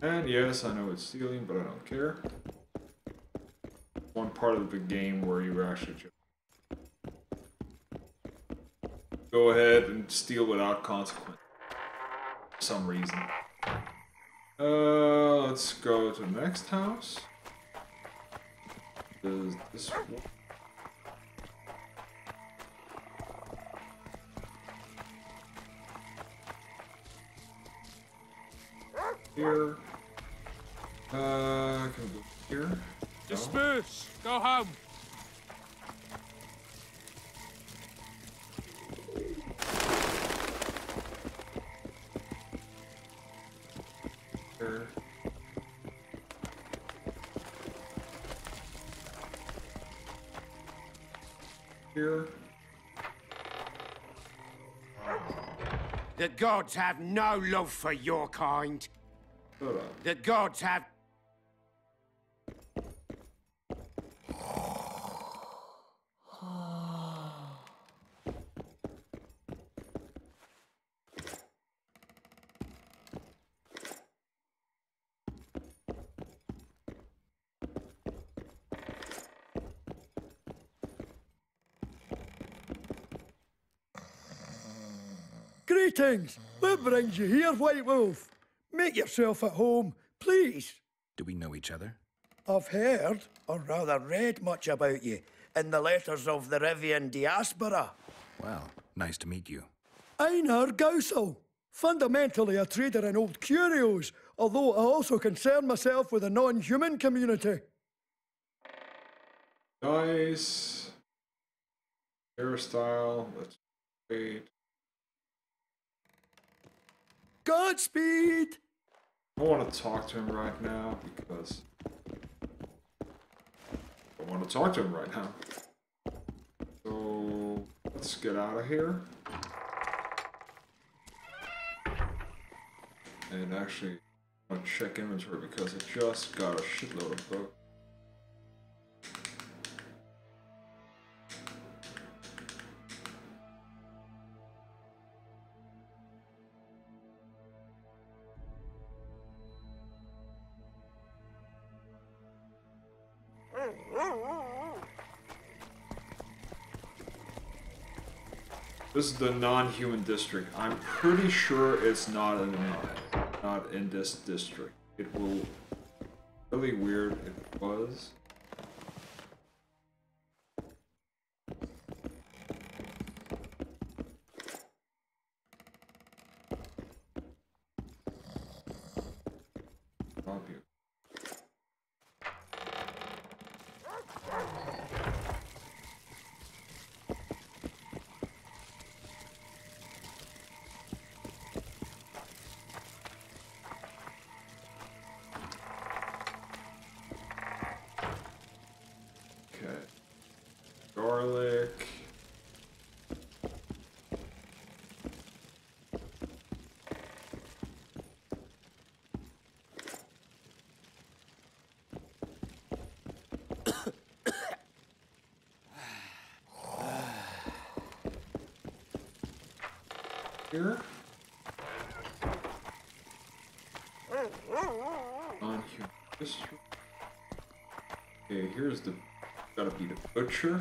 And yes, I know it's stealing, but I don't care. One part of the game where you actually go ahead and steal without consequence. For some reason. Uh, let's go to the next house. Does this one? Here. Uh, can we go here? No. Disperse! Go home! Here. Here. The gods have no love for your kind. Shut up. The gods have. Greetings! What brings you here, White Wolf? Make yourself at home, please. Do we know each other? I've heard, or rather read much about you, in the letters of the Rivian diaspora. Well, nice to meet you. Einar Gausel, fundamentally a trader in old curios, although I also concern myself with the non-human community. Nice. Hairstyle. Let's wait. Godspeed! I want to talk to him right now because I want to talk to him right now. So let's get out of here. And actually, I want to check inventory because I just got a shitload of books. This is the non-human district. I'm pretty sure it's not in not in this district. It will really weird if it was. Here. On here. Okay, here's the. Gotta be the butcher.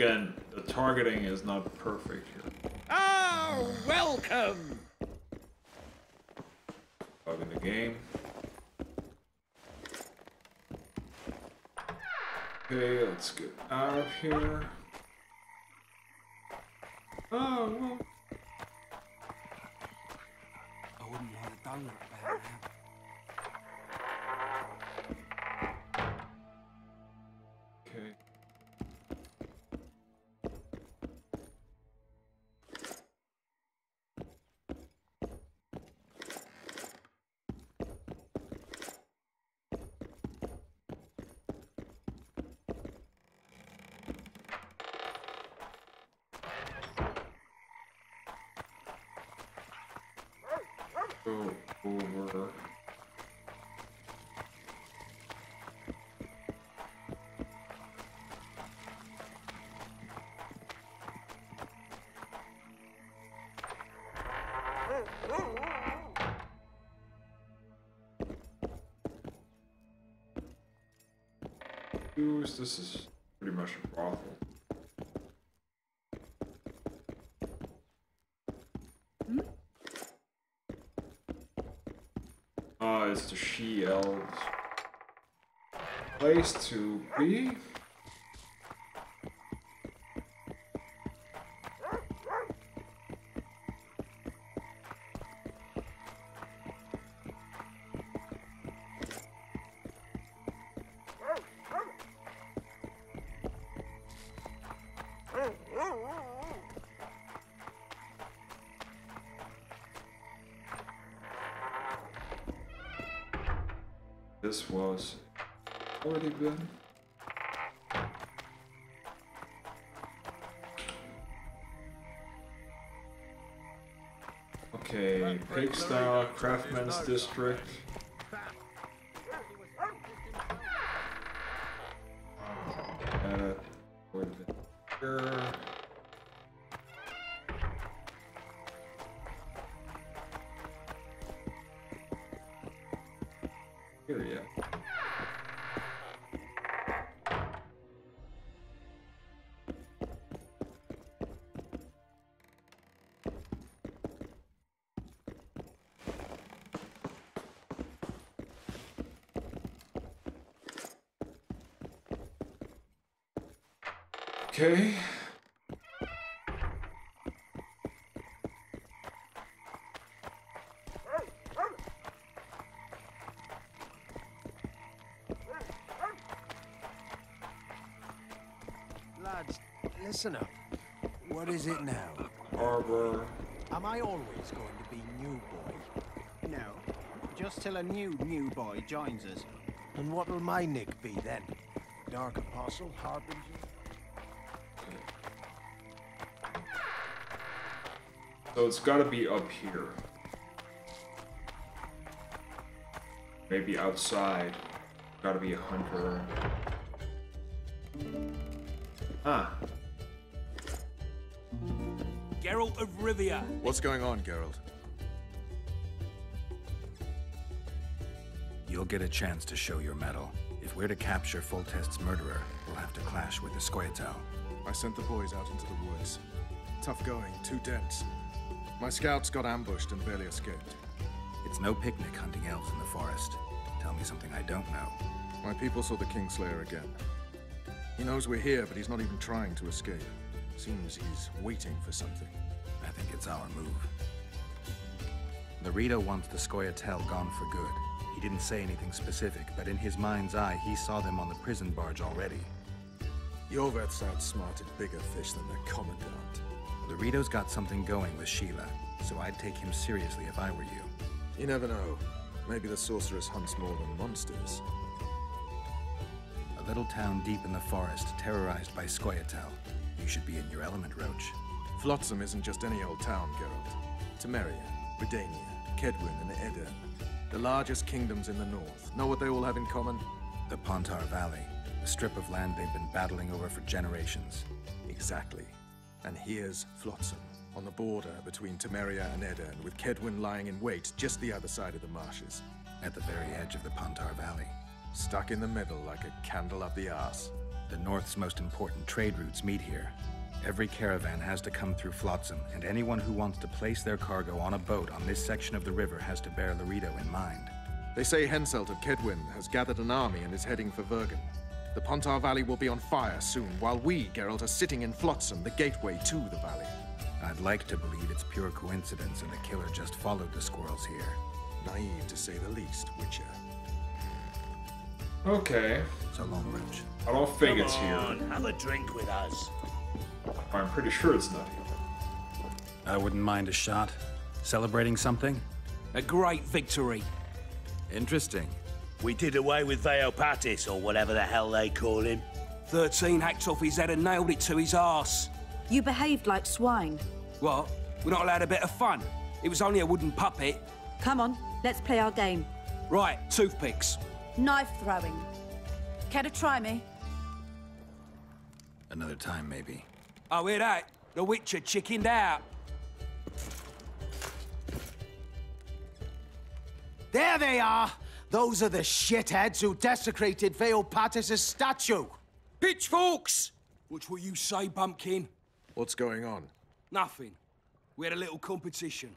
Again, the targeting is not perfect here. Oh, ah, welcome! Bug in the game. Okay, let's get out of here. Oh, well. Go over. This is pretty much a brothel. Ah, it's the she elves. Place to be. This was already been. Okay, Pigsty, Craftman's District. Okay. Lads, listen up. What is it now? Harbor. Am I always going to be new boy? No, just till a new new boy joins us. And what'll my nick be then? Dark Apostle, Harbinger? So it's gotta be up here. Maybe outside. Gotta be a hunter. Huh. Geralt of Rivia. What's going on, Geralt? You'll get a chance to show your mettle. If we're to capture Foltest's murderer, we'll have to clash with the Scoia'tael. I sent the boys out into the woods. Tough going, too dense. My scouts got ambushed and barely escaped. It's no picnic hunting elves in the forest. Tell me something I don't know. My people saw the Kingslayer again. He knows we're here, but he's not even trying to escape. Seems he's waiting for something. I think it's our move. Loredo wants the Scoia'tael gone for good. He didn't say anything specific, but in his mind's eye, he saw them on the prison barge already. Your Iorveth's outsmarted bigger fish than the Commandant. Loredo's got something going with Sheila, so I'd take him seriously if I were you. You never know. Maybe the sorceress hunts more than monsters. A little town deep in the forest, terrorized by Scoia'tael. You should be in your element, Roche. Flotsam isn't just any old town, Geralt. Temeria, Redania, Kaedwen, and Aedirn. The largest kingdoms in the north. Know what they all have in common? The Pontar Valley, a strip of land they've been battling over for generations. Exactly. And here's Flotsam, on the border between Temeria and Aedirn, with Kaedwen lying in wait just the other side of the marshes. At the very edge of the Pontar Valley. Stuck in the middle like a candle up the arse. The North's most important trade routes meet here. Every caravan has to come through Flotsam, and anyone who wants to place their cargo on a boat on this section of the river has to bear Loredo in mind. They say Henselt of Kaedwen has gathered an army and is heading for Vergen. The Pontar Valley will be on fire soon, while we, Geralt, are sitting in Flotsam, the gateway to the valley. I'd like to believe it's pure coincidence and the killer just followed the squirrels here. Naive to say the least, Witcher. Okay. So long, Roche. I don't think it's here. have a drink with us. I'm pretty sure it's not here. I wouldn't mind a shot. Celebrating something? A great victory. Interesting. We did away with Veyopatis, or whatever the hell they call him. 13 hacked off his head and nailed it to his arse. You behaved like swine. What? We're not allowed a bit of fun? It was only a wooden puppet. Come on, let's play our game. Right, toothpicks. Knife throwing. Care to try me? Another time, maybe. Oh, hear that? The Witcher chickened out. There they are! Those are the shitheads who desecrated Veyopatis' statue! Pitchforks! Which will you say, Bumpkin? What's going on? Nothing. We had a little competition.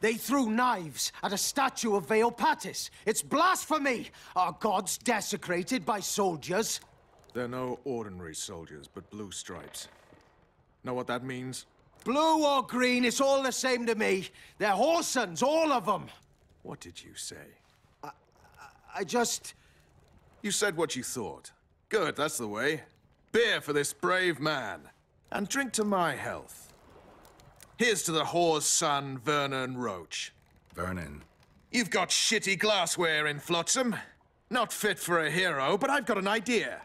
They threw knives at a statue of Veyopatis. It's blasphemy! Our gods desecrated by soldiers. They're no ordinary soldiers, but blue stripes. Know what that means? Blue or green, it's all the same to me. They're Horsons, all of them. What did you say? I just... You said what you thought. Good, that's the way. Beer for this brave man. And drink to my health. Here's to the whore's son, Vernon Roche. Vernon. You've got shitty glassware in Flotsam. Not fit for a hero, but I've got an idea.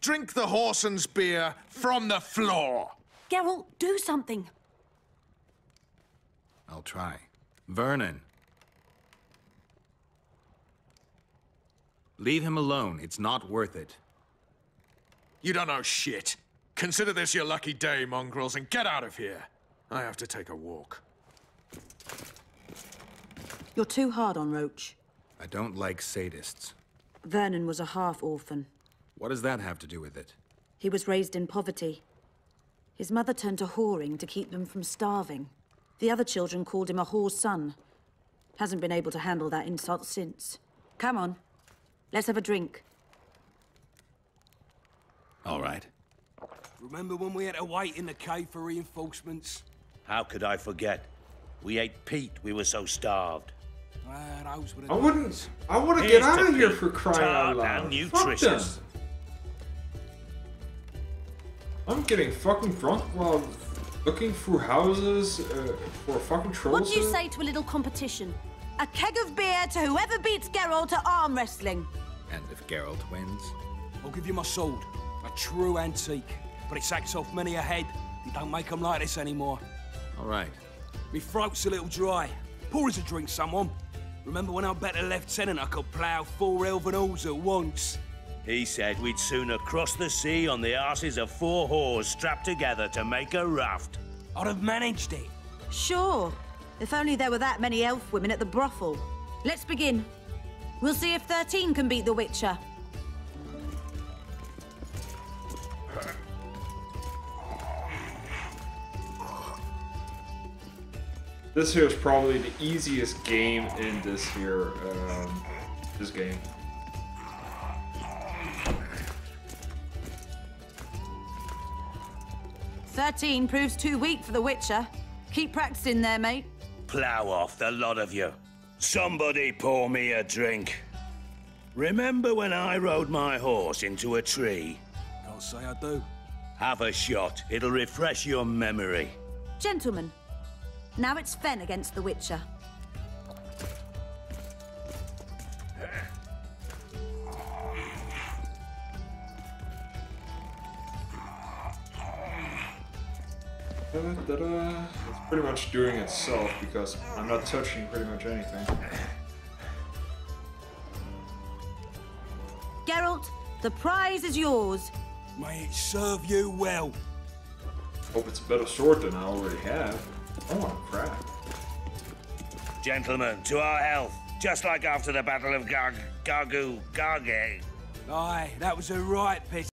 Drink the Horson's beer from the floor. Geralt, do something. I'll try. Vernon. Leave him alone. It's not worth it. You don't know shit. Consider this your lucky day, mongrels, and get out of here. I have to take a walk. You're too hard on Roche. I don't like sadists. Vernon was a half-orphan. What does that have to do with it? He was raised in poverty. His mother turned to whoring to keep them from starving. The other children called him a whore's son. Hasn't been able to handle that insult since. Come on. Let's have a drink. All right. Remember when we had to wait in the cave for reinforcements? How could I forget? We ate Pete, we were so starved. Ah, those were I wouldn't. I want to get out to of here for crying out loud. and Fuck them. I'm getting fucking drunk while looking through houses uh, for fucking trolls. What do you say to a little competition? A keg of beer to whoever beats Geralt at arm wrestling. And if Geralt wins? I'll give you my sword. A true antique. But it sacks off many a head. You don't make 'em like this anymore. All right. Me throat's a little dry. Pour us a drink, someone. Remember when I bet a lieutenant I could plough four elven halls at once? He said we'd sooner cross the sea on the arses of four whores strapped together to make a raft. I'd have managed it. Sure. If only there were that many elf women at the brothel. Let's begin. We'll see if 13 can beat the Witcher. This here is probably the easiest game in this here, um, this game. Thirteen proves too weak for the Witcher. Keep practicing there, mate. Plough off, the lot of you. Somebody pour me a drink. Remember when I rode my horse into a tree? Can't say I do. Have a shot. It'll refresh your memory. Gentlemen, now it's Fen against the Witcher. It's pretty much doing itself because I'm not touching pretty much anything. Geralt, the prize is yours. May it serve you well. Hope it's a better sword than I already have. Oh, want to crack. Gentlemen, to our health. Just like after the Battle of Garg... Gargu... Garge. Aye, that was a right piss.